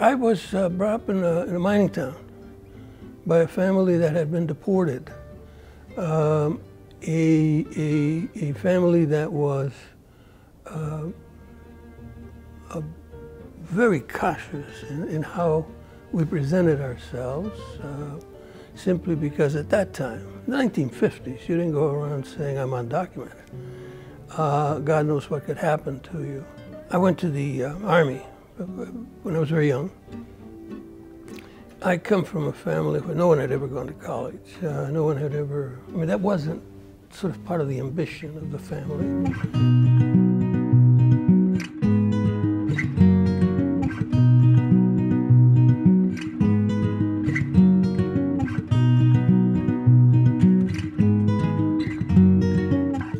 I was uh, brought up in a, in a, mining town by a family that had been deported. Um, a, a, a, family that was uh, very cautious in, in, how we presented ourselves, uh, simply because at that time, 1950s, you didn't go around saying I'm undocumented. Uh, God knows what could happen to you. I went to the uh, Army when I was very young. I come from a family where no one had ever gone to college. Uh, no one had ever, I mean, that wasn't sort of part of the ambition of the family.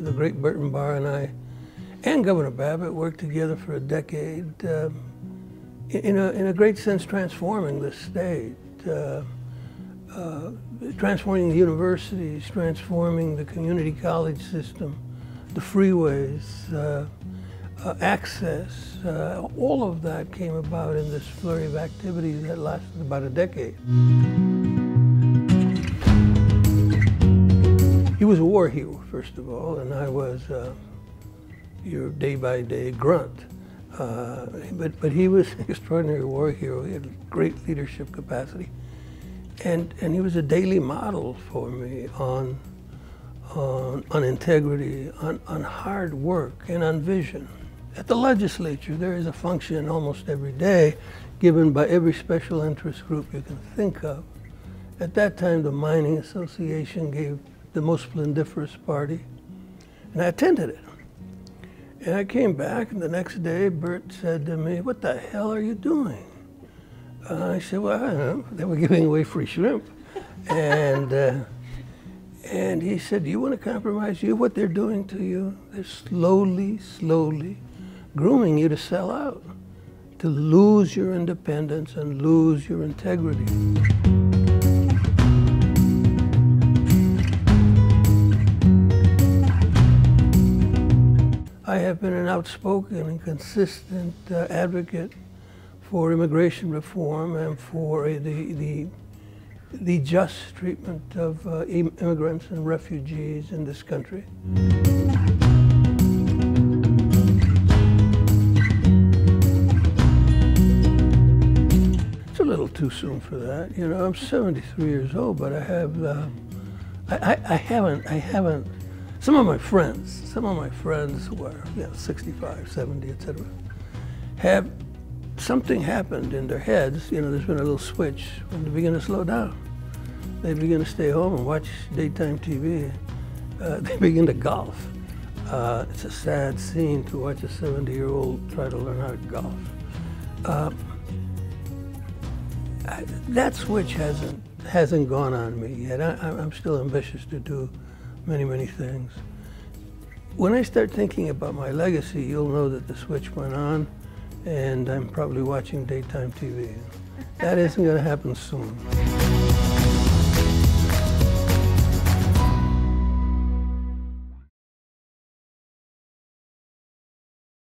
The great Burton Barr and I and Governor Babbitt worked together for a decade. Um, in a, in a great sense, transforming the state, uh, uh, transforming the universities, transforming the community college system, the freeways, uh, uh access, uh, all of that came about in this flurry of activity that lasted about a decade. He was a war hero, first of all, and I was uh, your day-by-day -day grunt. Uh, but, but he was an extraordinary war hero. He had great leadership capacity. And, and he was a daily model for me on, on, on integrity, on, on hard work, and on vision. At the legislature, there is a function almost every day given by every special interest group you can think of. At that time, the Mining Association gave the most splendiferous party, and I attended it. And I came back, and the next day, Bert said to me, What the hell are you doing? Uh, I said, Well, I don't know. They were giving away free shrimp. and, uh, and he said, Do you want to compromise you? What they're doing to you? They're slowly, slowly grooming you to sell out, to lose your independence and lose your integrity. Have been an outspoken and consistent uh, advocate for immigration reform and for uh, the, the, the just treatment of uh, immigrants and refugees in this country. It's a little too soon for that. You know, I'm 73 years old, but I have, uh, I, I, I haven't, I haven't some of my friends, some of my friends who are you know, 65, 70, etc., have something happened in their heads. You know, there's been a little switch when they begin to slow down. They begin to stay home and watch daytime TV. Uh, they begin to golf. Uh, it's a sad scene to watch a 70-year-old try to learn how to golf. Uh, I, that switch hasn't hasn't gone on me yet. I, I'm still ambitious to do many, many things. When I start thinking about my legacy, you'll know that the switch went on and I'm probably watching daytime TV. That isn't going to happen soon.